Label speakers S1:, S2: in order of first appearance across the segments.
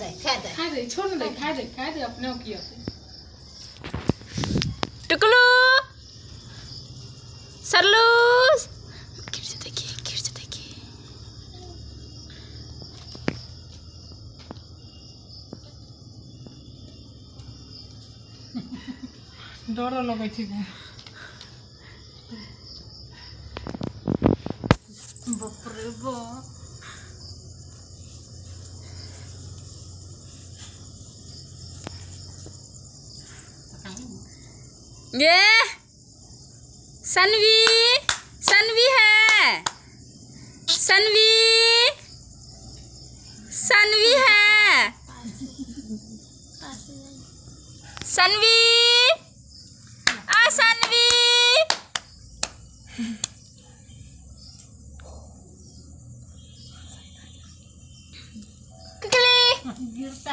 S1: दे खा दे
S2: खा दे छोड़ दे खा दे खा दे अपने की होते
S3: टुकलू सरलू गिर से देखिए गिर से देखिए
S2: डर लगे ठीक है
S3: ये सनवी सनवी है। सनवी सनवी है। सनवी आ सनवी।
S2: गिरता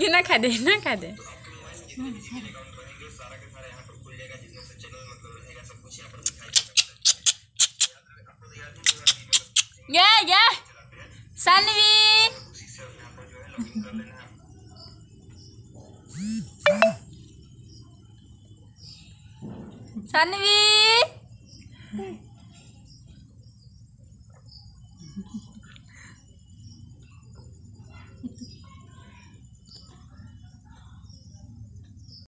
S3: ये ना खा दे ना खा दे ये ये सानवी सानवी